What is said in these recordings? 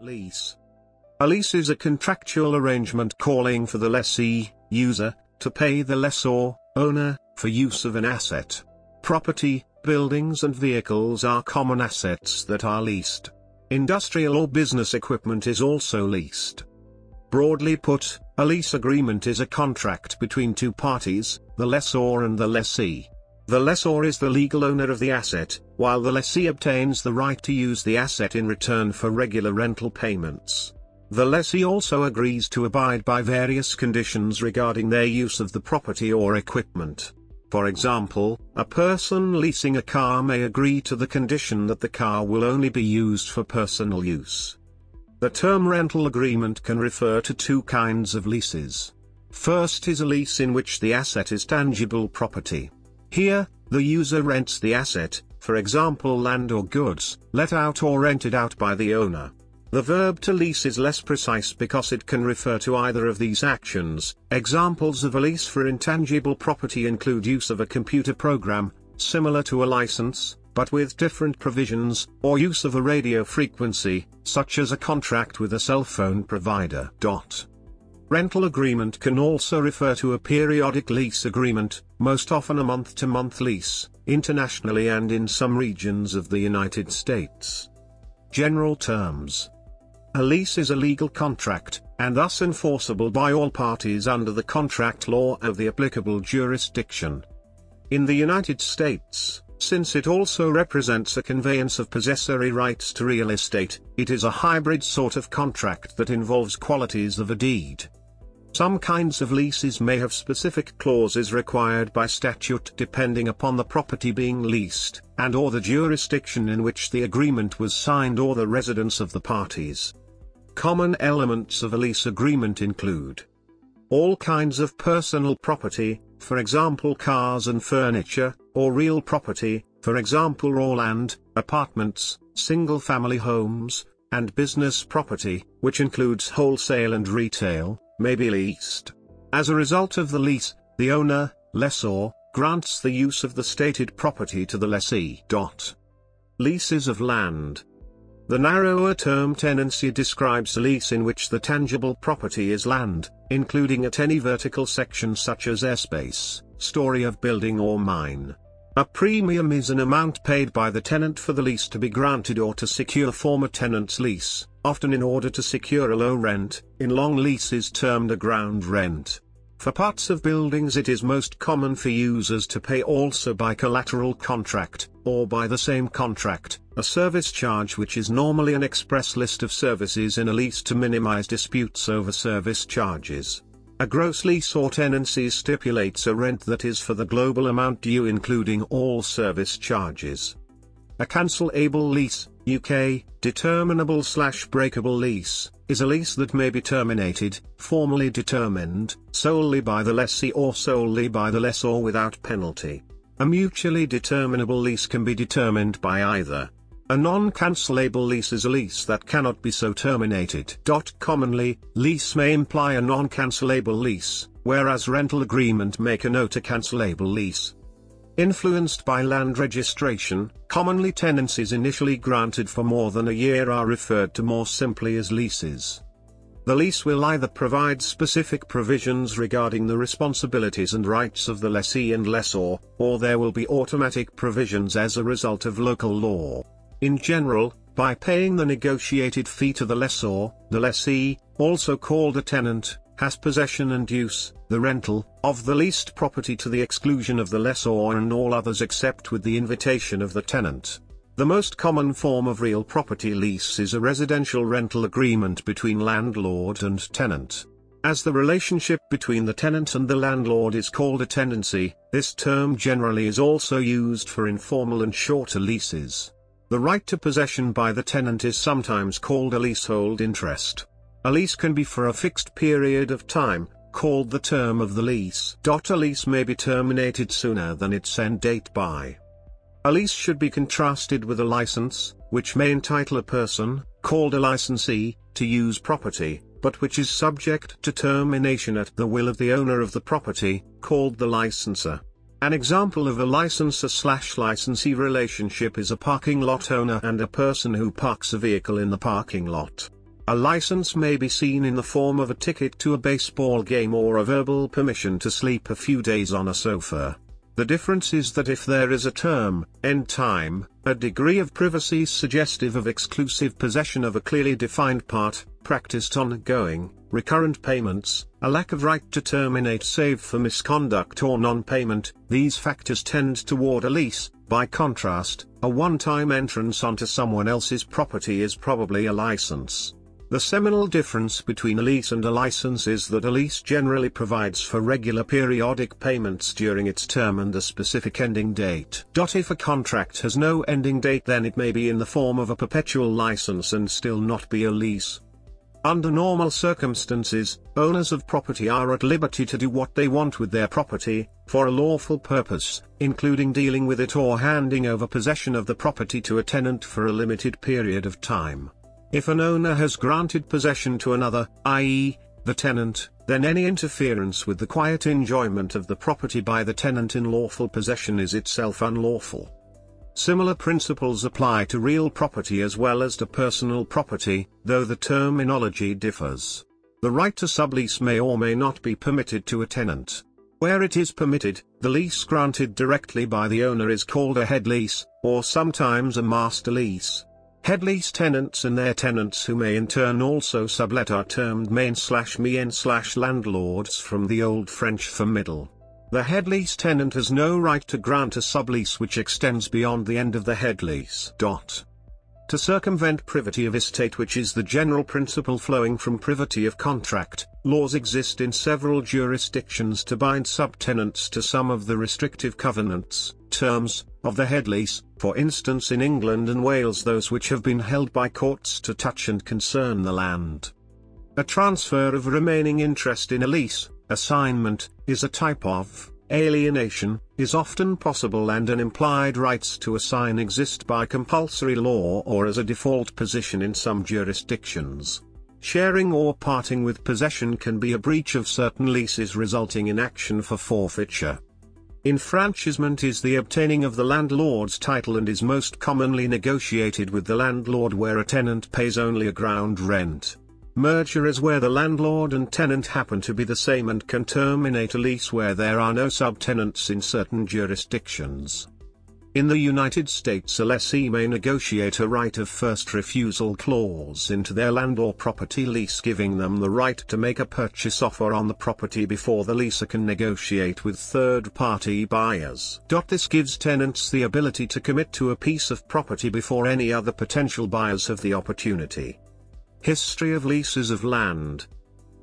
Lease. A lease is a contractual arrangement calling for the lessee, user, to pay the lessor, owner, for use of an asset. Property, buildings and vehicles are common assets that are leased. Industrial or business equipment is also leased. Broadly put, a lease agreement is a contract between two parties, the lessor and the lessee. The lessor is the legal owner of the asset, while the lessee obtains the right to use the asset in return for regular rental payments. The lessee also agrees to abide by various conditions regarding their use of the property or equipment. For example, a person leasing a car may agree to the condition that the car will only be used for personal use. The term rental agreement can refer to two kinds of leases. First is a lease in which the asset is tangible property. Here, the user rents the asset, for example land or goods, let out or rented out by the owner. The verb to lease is less precise because it can refer to either of these actions. Examples of a lease for intangible property include use of a computer program, similar to a license, but with different provisions, or use of a radio frequency, such as a contract with a cell phone provider. Dot. Rental agreement can also refer to a periodic lease agreement, most often a month-to-month -month lease, internationally and in some regions of the United States. General terms a lease is a legal contract, and thus enforceable by all parties under the contract law of the applicable jurisdiction. In the United States, since it also represents a conveyance of possessory rights to real estate, it is a hybrid sort of contract that involves qualities of a deed. Some kinds of leases may have specific clauses required by statute depending upon the property being leased, and or the jurisdiction in which the agreement was signed or the residence of the parties. Common elements of a lease agreement include all kinds of personal property, for example cars and furniture, or real property, for example raw land, apartments, single-family homes, and business property, which includes wholesale and retail, may be leased. As a result of the lease, the owner, lessor, grants the use of the stated property to the lessee. Leases of land, the narrower term tenancy describes a lease in which the tangible property is land, including at any vertical section such as airspace, story of building or mine. A premium is an amount paid by the tenant for the lease to be granted or to secure former tenant's lease, often in order to secure a low rent, in long leases termed a ground rent. For parts of buildings it is most common for users to pay also by collateral contract, or by the same contract, a service charge which is normally an express list of services in a lease to minimize disputes over service charges. A gross lease or tenancy stipulates a rent that is for the global amount due including all service charges. A cancelable lease, UK, determinable slash breakable lease, is a lease that may be terminated, formally determined, solely by the lessee or solely by the lessor without penalty. A mutually determinable lease can be determined by either. A non-cancelable lease is a lease that cannot be so terminated. Commonly, lease may imply a non-cancelable lease, whereas rental agreement make a note a cancelable lease. Influenced by land registration, commonly tenancies initially granted for more than a year are referred to more simply as leases. The lease will either provide specific provisions regarding the responsibilities and rights of the lessee and lessor, or there will be automatic provisions as a result of local law. In general, by paying the negotiated fee to the lessor, the lessee, also called a tenant, has possession and use, the rental, of the leased property to the exclusion of the lessor and all others except with the invitation of the tenant. The most common form of real property lease is a residential rental agreement between landlord and tenant. As the relationship between the tenant and the landlord is called a tenancy, this term generally is also used for informal and shorter leases. The right to possession by the tenant is sometimes called a leasehold interest. A lease can be for a fixed period of time, called the term of the lease. A lease may be terminated sooner than its end date by. A lease should be contrasted with a license, which may entitle a person, called a licensee, to use property, but which is subject to termination at the will of the owner of the property, called the licensor. An example of a licensor-slash-licensee relationship is a parking lot owner and a person who parks a vehicle in the parking lot. A license may be seen in the form of a ticket to a baseball game or a verbal permission to sleep a few days on a sofa. The difference is that if there is a term, end time, a degree of privacy suggestive of exclusive possession of a clearly defined part, practiced ongoing, recurrent payments, a lack of right to terminate save for misconduct or non-payment, these factors tend toward a lease, by contrast, a one-time entrance onto someone else's property is probably a license. The seminal difference between a lease and a license is that a lease generally provides for regular periodic payments during its term and a specific ending date. If a contract has no ending date then it may be in the form of a perpetual license and still not be a lease. Under normal circumstances, owners of property are at liberty to do what they want with their property, for a lawful purpose, including dealing with it or handing over possession of the property to a tenant for a limited period of time. If an owner has granted possession to another, i.e., the tenant, then any interference with the quiet enjoyment of the property by the tenant in lawful possession is itself unlawful. Similar principles apply to real property as well as to personal property, though the terminology differs. The right to sublease may or may not be permitted to a tenant. Where it is permitted, the lease granted directly by the owner is called a head lease, or sometimes a master lease. Headlease tenants and their tenants who may in turn also sublet are termed mesne slash mien slash landlords from the Old French for middle. The headlease tenant has no right to grant a sublease which extends beyond the end of the headlease. Dot. To circumvent privity of estate which is the general principle flowing from privity of contract, laws exist in several jurisdictions to bind subtenants to some of the restrictive covenants, terms, of the head lease, for instance in England and Wales those which have been held by courts to touch and concern the land. A transfer of remaining interest in a lease, assignment, is a type of alienation, is often possible and an implied rights to assign exist by compulsory law or as a default position in some jurisdictions. Sharing or parting with possession can be a breach of certain leases resulting in action for forfeiture. Enfranchisement is the obtaining of the landlord's title and is most commonly negotiated with the landlord where a tenant pays only a ground rent. Merger is where the landlord and tenant happen to be the same and can terminate a lease where there are no subtenants in certain jurisdictions. In the United States a lessee may negotiate a right of first refusal clause into their land or property lease giving them the right to make a purchase offer on the property before the leaser can negotiate with third-party buyers. This gives tenants the ability to commit to a piece of property before any other potential buyers have the opportunity. History of leases of land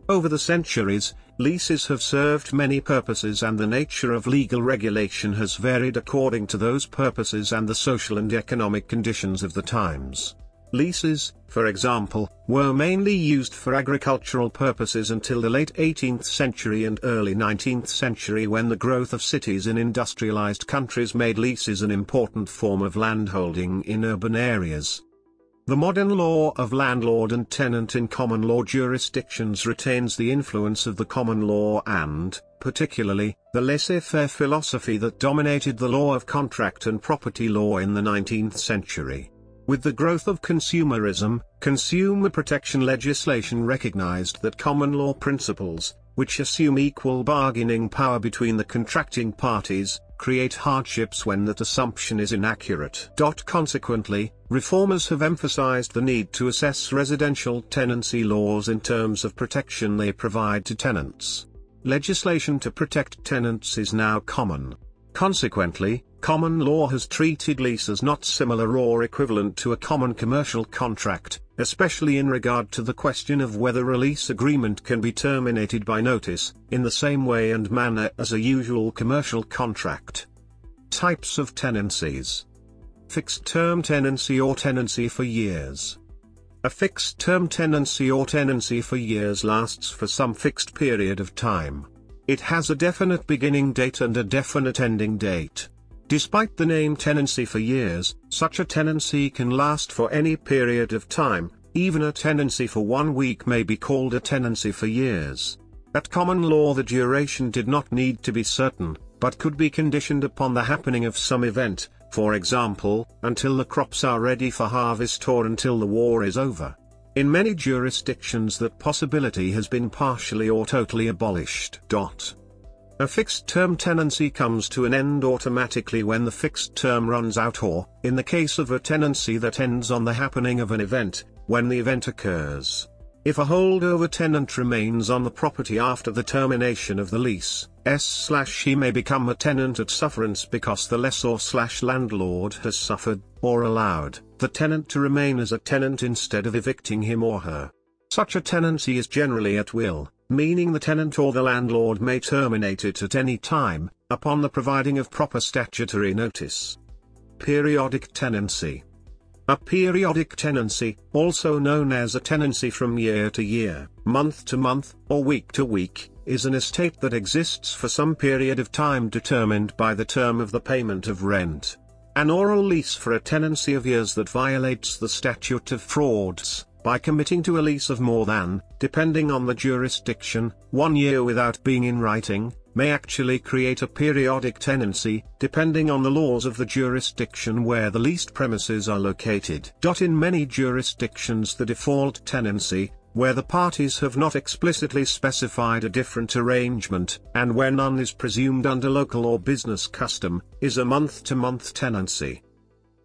over the centuries, leases have served many purposes and the nature of legal regulation has varied according to those purposes and the social and economic conditions of the times. Leases, for example, were mainly used for agricultural purposes until the late 18th century and early 19th century when the growth of cities in industrialized countries made leases an important form of landholding in urban areas. The modern law of landlord and tenant in common law jurisdictions retains the influence of the common law and, particularly, the laissez-faire philosophy that dominated the law of contract and property law in the 19th century. With the growth of consumerism, consumer protection legislation recognized that common law principles, which assume equal bargaining power between the contracting parties, create hardships when that assumption is inaccurate. Consequently, reformers have emphasized the need to assess residential tenancy laws in terms of protection they provide to tenants. Legislation to protect tenants is now common. Consequently, common law has treated lease as not similar or equivalent to a common commercial contract, especially in regard to the question of whether a lease agreement can be terminated by notice, in the same way and manner as a usual commercial contract. Types of tenancies. Fixed-term tenancy or tenancy for years. A fixed-term tenancy or tenancy for years lasts for some fixed period of time. It has a definite beginning date and a definite ending date. Despite the name tenancy for years, such a tenancy can last for any period of time, even a tenancy for one week may be called a tenancy for years. At common law the duration did not need to be certain, but could be conditioned upon the happening of some event, for example, until the crops are ready for harvest or until the war is over. In many jurisdictions that possibility has been partially or totally abolished. A fixed-term tenancy comes to an end automatically when the fixed term runs out or, in the case of a tenancy that ends on the happening of an event, when the event occurs. If a holdover tenant remains on the property after the termination of the lease, S/he may become a tenant at sufferance because the lessor/landlord has suffered, or allowed, the tenant to remain as a tenant instead of evicting him or her. Such a tenancy is generally at will, meaning the tenant or the landlord may terminate it at any time, upon the providing of proper statutory notice. Periodic tenancy. A periodic tenancy, also known as a tenancy from year to year, month to month, or week to week, is an estate that exists for some period of time determined by the term of the payment of rent. An oral lease for a tenancy of years that violates the statute of frauds, by committing to a lease of more than, depending on the jurisdiction, one year without being in writing, may actually create a periodic tenancy, depending on the laws of the jurisdiction where the leased premises are located. In many jurisdictions the default tenancy, where the parties have not explicitly specified a different arrangement, and where none is presumed under local or business custom, is a month-to-month -month tenancy.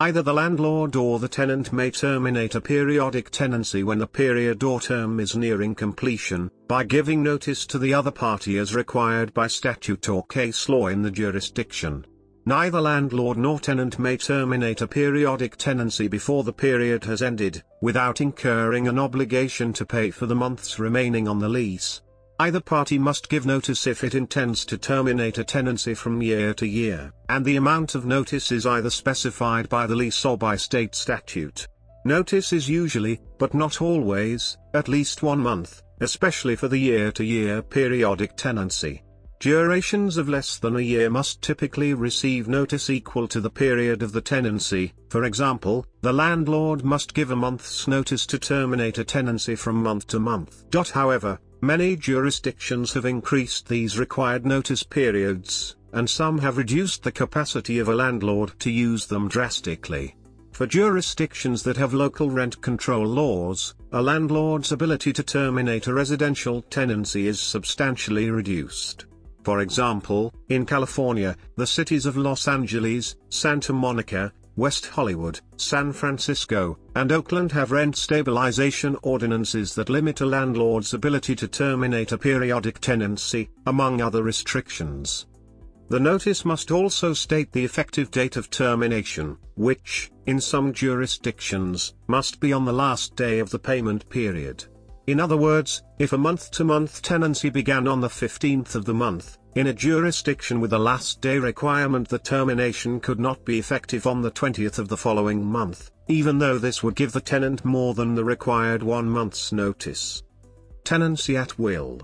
Either the landlord or the tenant may terminate a periodic tenancy when the period or term is nearing completion, by giving notice to the other party as required by statute or case law in the jurisdiction. Neither landlord nor tenant may terminate a periodic tenancy before the period has ended, without incurring an obligation to pay for the months remaining on the lease. Either party must give notice if it intends to terminate a tenancy from year to year, and the amount of notice is either specified by the lease or by state statute. Notice is usually, but not always, at least one month, especially for the year-to-year -year periodic tenancy. Durations of less than a year must typically receive notice equal to the period of the tenancy, for example, the landlord must give a month's notice to terminate a tenancy from month to month. However, many jurisdictions have increased these required notice periods, and some have reduced the capacity of a landlord to use them drastically. For jurisdictions that have local rent control laws, a landlord's ability to terminate a residential tenancy is substantially reduced. For example, in California, the cities of Los Angeles, Santa Monica, West Hollywood, San Francisco, and Oakland have rent stabilization ordinances that limit a landlord's ability to terminate a periodic tenancy, among other restrictions. The notice must also state the effective date of termination, which, in some jurisdictions, must be on the last day of the payment period. In other words, if a month-to-month -month tenancy began on the 15th of the month, in a jurisdiction with a last day requirement the termination could not be effective on the 20th of the following month, even though this would give the tenant more than the required one month's notice. Tenancy at will.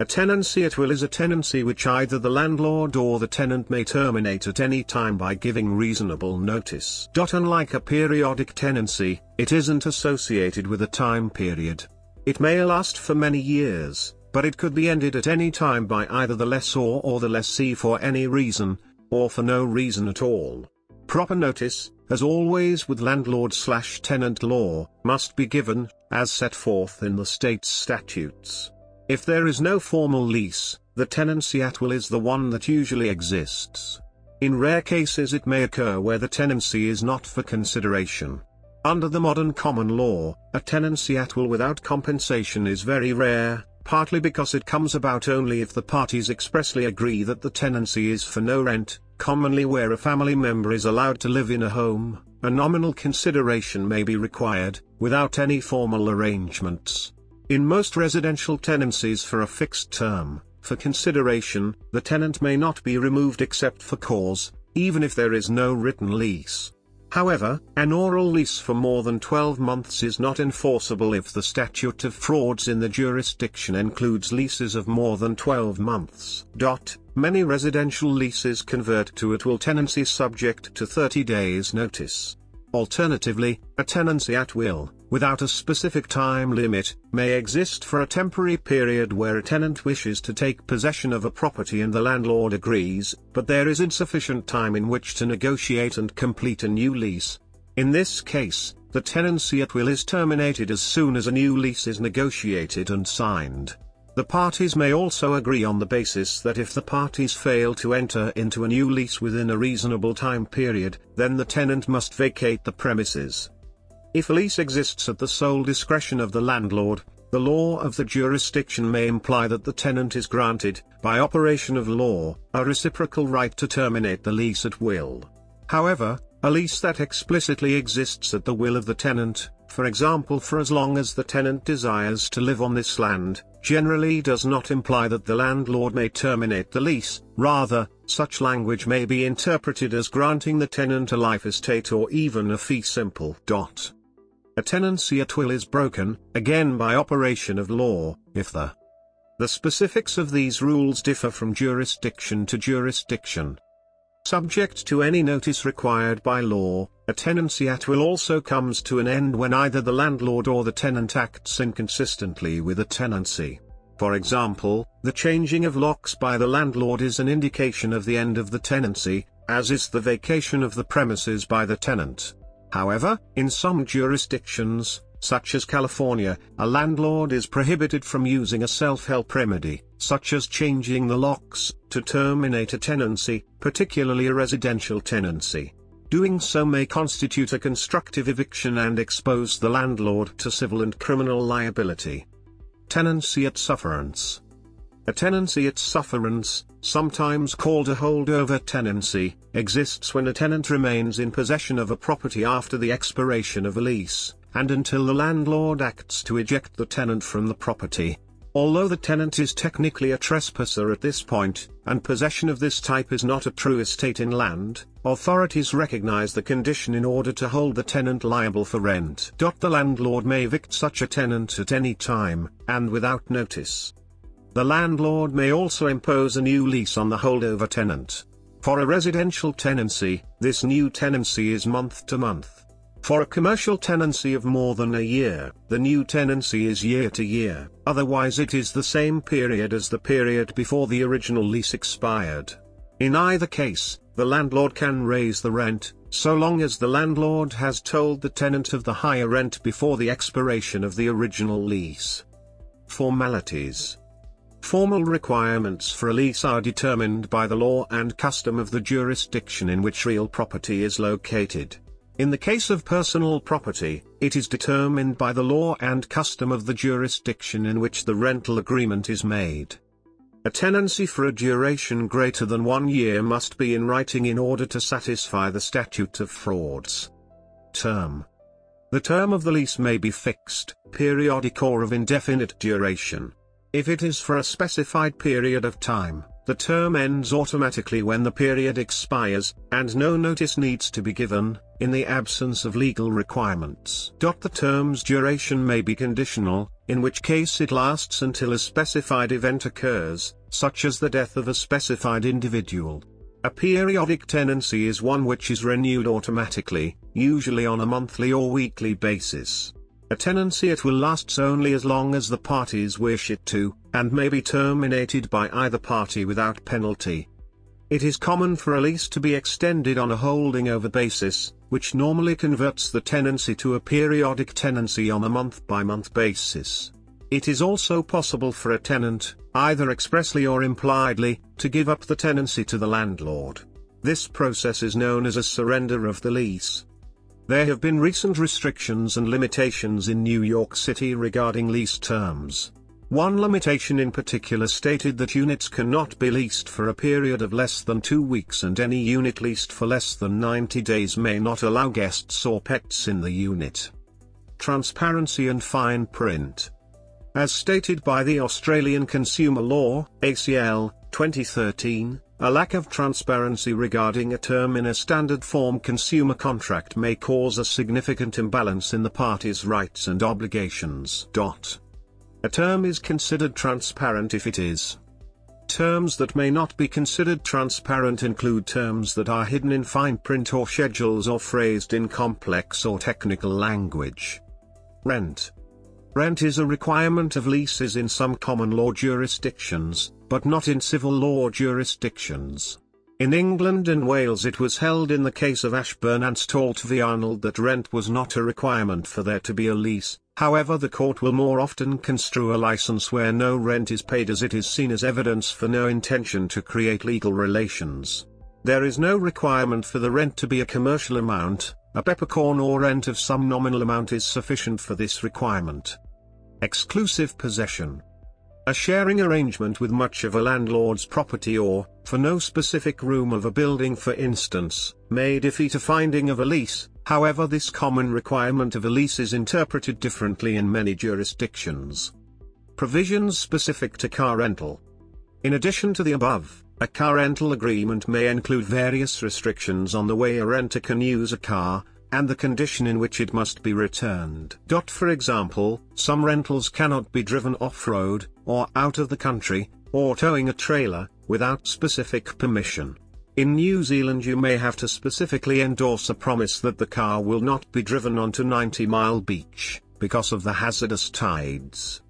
A tenancy at will is a tenancy which either the landlord or the tenant may terminate at any time by giving reasonable notice. Unlike a periodic tenancy, it isn't associated with a time period. It may last for many years, but it could be ended at any time by either the lessor or the lessee for any reason, or for no reason at all. Proper notice, as always with landlord-slash-tenant law, must be given, as set forth in the state's statutes. If there is no formal lease, the tenancy at will is the one that usually exists. In rare cases it may occur where the tenancy is not for consideration. Under the modern common law, a tenancy at will without compensation is very rare, partly because it comes about only if the parties expressly agree that the tenancy is for no rent, commonly where a family member is allowed to live in a home, a nominal consideration may be required, without any formal arrangements. In most residential tenancies for a fixed term, for consideration, the tenant may not be removed except for cause, even if there is no written lease. However, an oral lease for more than 12 months is not enforceable if the statute of frauds in the jurisdiction includes leases of more than 12 months. Many residential leases convert to at will tenancy subject to 30 days notice. Alternatively, a tenancy at will, without a specific time limit, may exist for a temporary period where a tenant wishes to take possession of a property and the landlord agrees, but there is insufficient time in which to negotiate and complete a new lease. In this case, the tenancy at will is terminated as soon as a new lease is negotiated and signed. The parties may also agree on the basis that if the parties fail to enter into a new lease within a reasonable time period, then the tenant must vacate the premises. If a lease exists at the sole discretion of the landlord, the law of the jurisdiction may imply that the tenant is granted, by operation of law, a reciprocal right to terminate the lease at will. However, a lease that explicitly exists at the will of the tenant, for example for as long as the tenant desires to live on this land, generally does not imply that the landlord may terminate the lease, rather, such language may be interpreted as granting the tenant a life estate or even a fee simple. Dot. A tenancy at will is broken, again by operation of law, if the the specifics of these rules differ from jurisdiction to jurisdiction. Subject to any notice required by law, a tenancy at will also comes to an end when either the landlord or the tenant acts inconsistently with a tenancy. For example, the changing of locks by the landlord is an indication of the end of the tenancy, as is the vacation of the premises by the tenant. However, in some jurisdictions, such as California, a landlord is prohibited from using a self-help remedy, such as changing the locks, to terminate a tenancy, particularly a residential tenancy. Doing so may constitute a constructive eviction and expose the landlord to civil and criminal liability. Tenancy at sufferance. A tenancy at sufferance, sometimes called a holdover tenancy, exists when a tenant remains in possession of a property after the expiration of a lease, and until the landlord acts to eject the tenant from the property. Although the tenant is technically a trespasser at this point, and possession of this type is not a true estate in land, authorities recognize the condition in order to hold the tenant liable for rent. The landlord may evict such a tenant at any time, and without notice. The landlord may also impose a new lease on the holdover tenant. For a residential tenancy, this new tenancy is month to month. For a commercial tenancy of more than a year, the new tenancy is year to year, otherwise it is the same period as the period before the original lease expired. In either case, the landlord can raise the rent, so long as the landlord has told the tenant of the higher rent before the expiration of the original lease. Formalities Formal requirements for a lease are determined by the law and custom of the jurisdiction in which real property is located. In the case of personal property, it is determined by the law and custom of the jurisdiction in which the rental agreement is made. A tenancy for a duration greater than one year must be in writing in order to satisfy the statute of frauds. Term The term of the lease may be fixed, periodic or of indefinite duration. If it is for a specified period of time, the term ends automatically when the period expires, and no notice needs to be given, in the absence of legal requirements. The term's duration may be conditional, in which case it lasts until a specified event occurs, such as the death of a specified individual. A periodic tenancy is one which is renewed automatically, usually on a monthly or weekly basis. A tenancy it will lasts only as long as the parties wish it to, and may be terminated by either party without penalty. It is common for a lease to be extended on a holding over basis, which normally converts the tenancy to a periodic tenancy on a month-by-month -month basis. It is also possible for a tenant, either expressly or impliedly, to give up the tenancy to the landlord. This process is known as a surrender of the lease. There have been recent restrictions and limitations in New York City regarding lease terms. One limitation in particular stated that units cannot be leased for a period of less than two weeks and any unit leased for less than 90 days may not allow guests or pets in the unit. Transparency and fine print. As stated by the Australian Consumer Law, ACL, 2013, a lack of transparency regarding a term in a standard form consumer contract may cause a significant imbalance in the parties' rights and obligations. A term is considered transparent if it is. Terms that may not be considered transparent include terms that are hidden in fine print or schedules or phrased in complex or technical language. Rent. Rent is a requirement of leases in some common law jurisdictions, but not in civil law jurisdictions. In England and Wales it was held in the case of Ashburn Anstalt v Arnold that rent was not a requirement for there to be a lease, however the court will more often construe a license where no rent is paid as it is seen as evidence for no intention to create legal relations. There is no requirement for the rent to be a commercial amount, a peppercorn or rent of some nominal amount is sufficient for this requirement. Exclusive possession a sharing arrangement with much of a landlord's property or, for no specific room of a building for instance, may defeat a finding of a lease, however this common requirement of a lease is interpreted differently in many jurisdictions. Provisions specific to car rental. In addition to the above, a car rental agreement may include various restrictions on the way a renter can use a car, and the condition in which it must be returned. For example, some rentals cannot be driven off-road, or out of the country, or towing a trailer, without specific permission. In New Zealand you may have to specifically endorse a promise that the car will not be driven onto 90 Mile Beach, because of the hazardous tides.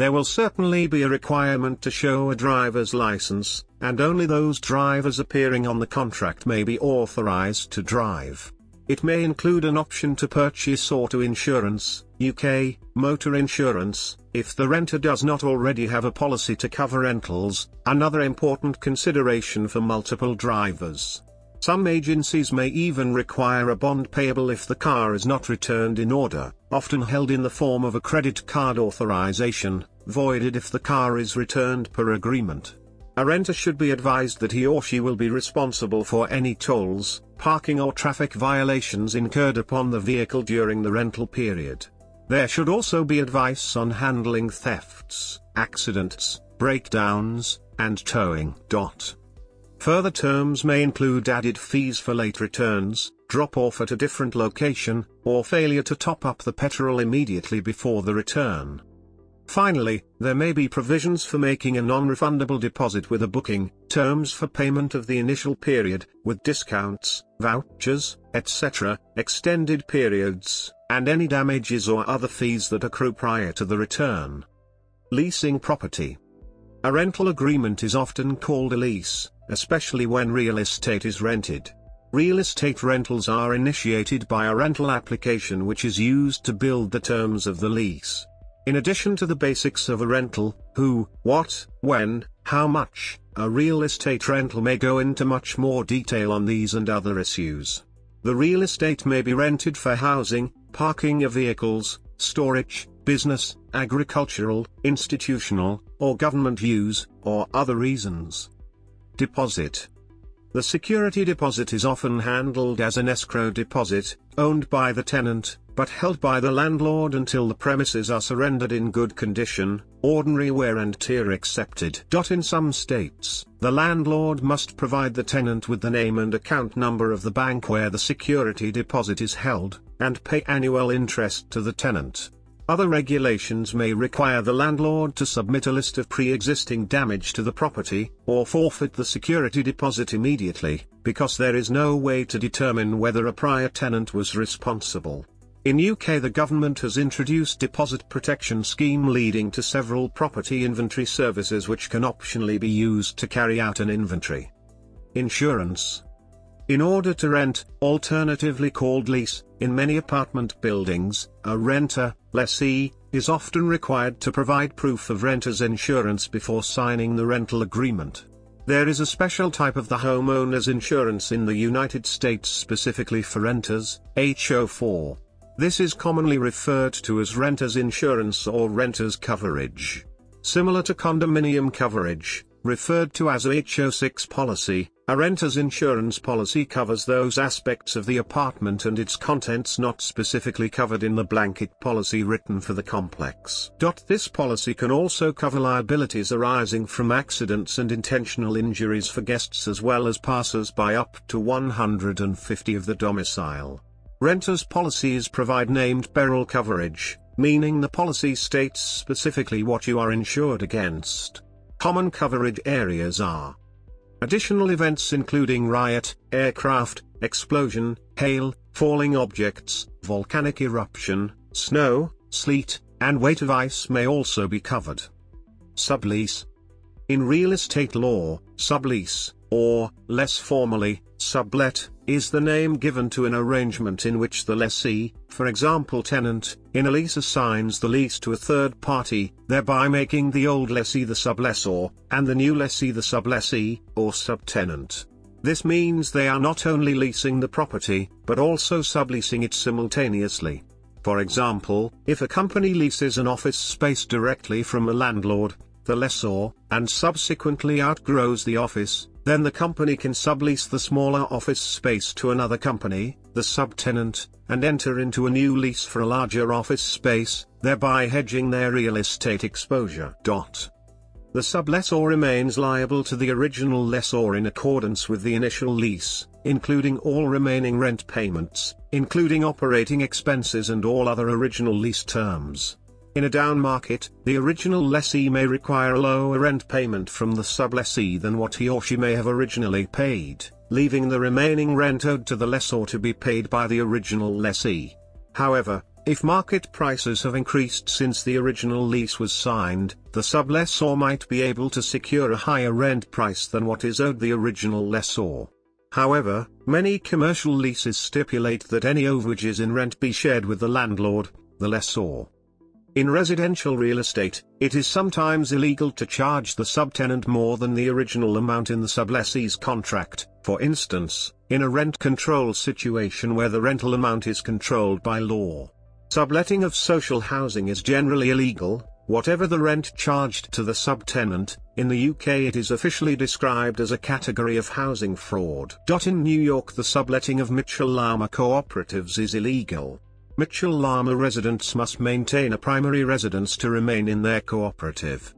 There will certainly be a requirement to show a driver's license, and only those drivers appearing on the contract may be authorized to drive. It may include an option to purchase auto insurance, UK, motor insurance, if the renter does not already have a policy to cover rentals, another important consideration for multiple drivers. Some agencies may even require a bond payable if the car is not returned in order, often held in the form of a credit card authorization, voided if the car is returned per agreement. A renter should be advised that he or she will be responsible for any tolls, parking or traffic violations incurred upon the vehicle during the rental period. There should also be advice on handling thefts, accidents, breakdowns, and towing. Further terms may include added fees for late returns, drop-off at a different location, or failure to top up the petrol immediately before the return. Finally, there may be provisions for making a non-refundable deposit with a booking, terms for payment of the initial period, with discounts, vouchers, etc., extended periods, and any damages or other fees that accrue prior to the return. Leasing property. A rental agreement is often called a lease, especially when real estate is rented. Real estate rentals are initiated by a rental application which is used to build the terms of the lease. In addition to the basics of a rental, who, what, when, how much, a real estate rental may go into much more detail on these and other issues. The real estate may be rented for housing, parking of vehicles, storage, business, agricultural, institutional, or government use, or other reasons. Deposit. The security deposit is often handled as an escrow deposit, owned by the tenant, but held by the landlord until the premises are surrendered in good condition, ordinary wear and tear accepted. In some states, the landlord must provide the tenant with the name and account number of the bank where the security deposit is held, and pay annual interest to the tenant. Other regulations may require the landlord to submit a list of pre-existing damage to the property, or forfeit the security deposit immediately, because there is no way to determine whether a prior tenant was responsible. In UK the government has introduced deposit protection scheme leading to several property inventory services which can optionally be used to carry out an inventory. Insurance. In order to rent, alternatively called lease, in many apartment buildings, a renter, lessee, is often required to provide proof of renter's insurance before signing the rental agreement. There is a special type of the homeowner's insurance in the United States specifically for renters, HO4. This is commonly referred to as renter's insurance or renter's coverage. Similar to condominium coverage, referred to as a HO6 policy, a renter's insurance policy covers those aspects of the apartment and its contents not specifically covered in the blanket policy written for the complex. This policy can also cover liabilities arising from accidents and intentional injuries for guests as well as passers-by up to 150 of the domicile. Renters policies provide named peril coverage, meaning the policy states specifically what you are insured against. Common coverage areas are additional events including riot, aircraft, explosion, hail, falling objects, volcanic eruption, snow, sleet, and weight of ice may also be covered. Sublease. In real estate law, sublease, or, less formally, sublet, is the name given to an arrangement in which the lessee, for example tenant, in a lease assigns the lease to a third party, thereby making the old lessee the sublessor, and the new lessee the sublessee, or subtenant. This means they are not only leasing the property, but also subleasing it simultaneously. For example, if a company leases an office space directly from a landlord, the lessor, and subsequently outgrows the office, then the company can sublease the smaller office space to another company, the subtenant, and enter into a new lease for a larger office space, thereby hedging their real estate exposure. Dot. The sublessor remains liable to the original lessor in accordance with the initial lease, including all remaining rent payments, including operating expenses and all other original lease terms. In a down market, the original lessee may require a lower rent payment from the sublessee than what he or she may have originally paid, leaving the remaining rent owed to the lessor to be paid by the original lessee. However, if market prices have increased since the original lease was signed, the sublessor might be able to secure a higher rent price than what is owed the original lessor. However, many commercial leases stipulate that any overages in rent be shared with the landlord, the lessor. In residential real estate, it is sometimes illegal to charge the subtenant more than the original amount in the sublessee's contract, for instance, in a rent control situation where the rental amount is controlled by law. Subletting of social housing is generally illegal, whatever the rent charged to the subtenant, in the UK it is officially described as a category of housing fraud. In New York the subletting of Mitchell Lama cooperatives is illegal. Mitchell Lama residents must maintain a primary residence to remain in their cooperative.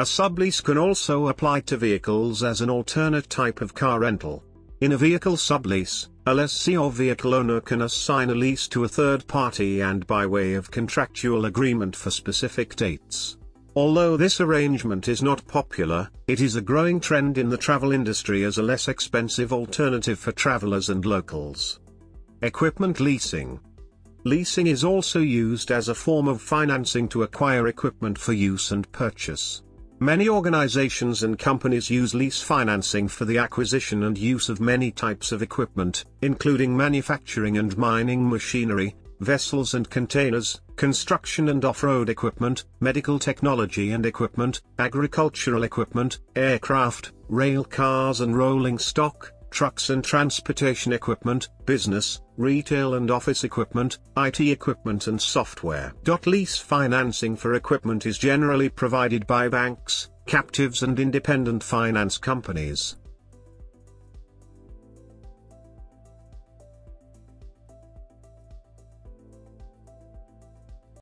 A sublease can also apply to vehicles as an alternate type of car rental. In a vehicle sublease, a lessee or vehicle owner can assign a lease to a third party and by way of contractual agreement for specific dates. Although this arrangement is not popular, it is a growing trend in the travel industry as a less expensive alternative for travelers and locals. Equipment leasing Leasing is also used as a form of financing to acquire equipment for use and purchase. Many organizations and companies use lease financing for the acquisition and use of many types of equipment, including manufacturing and mining machinery, vessels and containers, construction and off-road equipment, medical technology and equipment, agricultural equipment, aircraft, rail cars and rolling stock, trucks and transportation equipment, business, retail and office equipment, IT equipment and software. Lease financing for equipment is generally provided by banks, captives and independent finance companies.